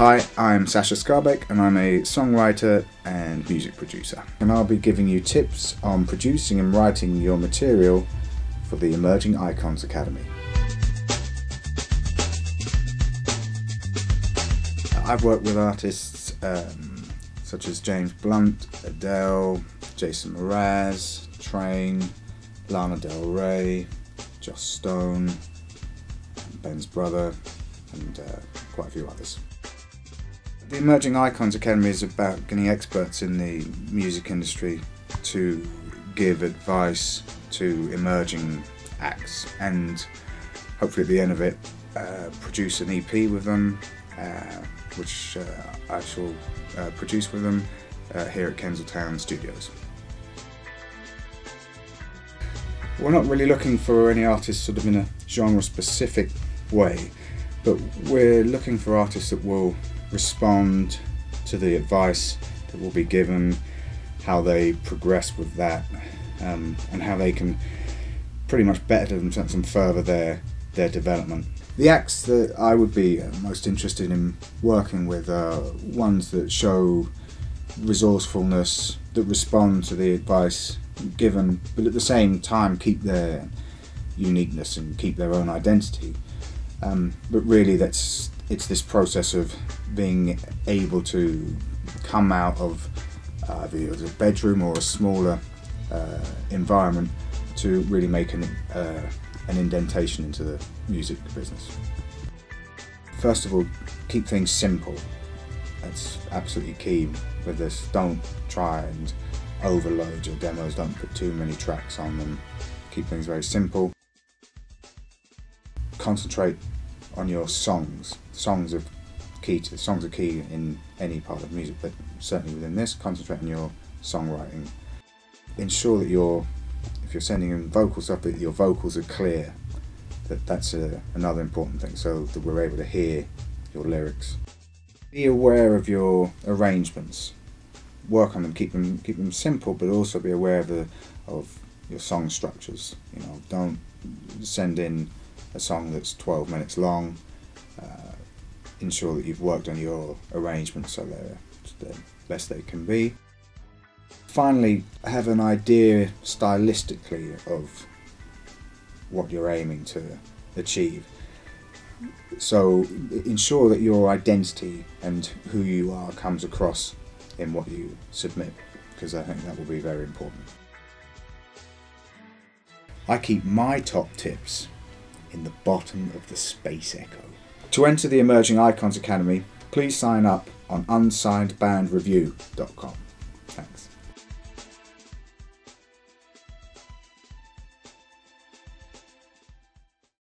Hi, I'm Sacha Skarbek and I'm a songwriter and music producer. And I'll be giving you tips on producing and writing your material for the Emerging Icons Academy. I've worked with artists um, such as James Blunt, Adele, Jason Mraz, Train, Lana Del Rey, Joss Stone, Bens Brother, and uh, quite a few others. The Emerging Icons Academy is about getting experts in the music industry to give advice to emerging acts and hopefully at the end of it uh, produce an EP with them uh, which uh, I shall uh, produce with them uh, here at Kensal Town Studios. We're not really looking for any artists sort of in a genre specific way, but we're looking for artists that will respond to the advice that will be given, how they progress with that, um, and how they can pretty much better themselves and further their, their development. The acts that I would be most interested in working with are ones that show resourcefulness, that respond to the advice given, but at the same time keep their uniqueness and keep their own identity. Um, but really, that's it's this process of being able to come out of uh, either a bedroom or a smaller uh, environment to really make an, uh, an indentation into the music business. First of all, keep things simple. That's absolutely key with this. Don't try and overload your demos, don't put too many tracks on them. Keep things very simple. Concentrate on your songs. Songs are key to songs are key in any part of music, but certainly within this, concentrate on your songwriting. Ensure that you're if you're sending in vocal stuff that your vocals are clear. That that's a, another important thing, so that we're able to hear your lyrics. Be aware of your arrangements. Work on them. Keep them keep them simple, but also be aware of the of your song structures. You know, don't send in a song that's 12 minutes long. Uh, ensure that you've worked on your arrangements so they're the best they can be. Finally, have an idea stylistically of what you're aiming to achieve. So ensure that your identity and who you are comes across in what you submit, because I think that will be very important. I keep my top tips in the bottom of the Space Echo. To enter the Emerging Icons Academy, please sign up on unsignedbandreview.com. Thanks.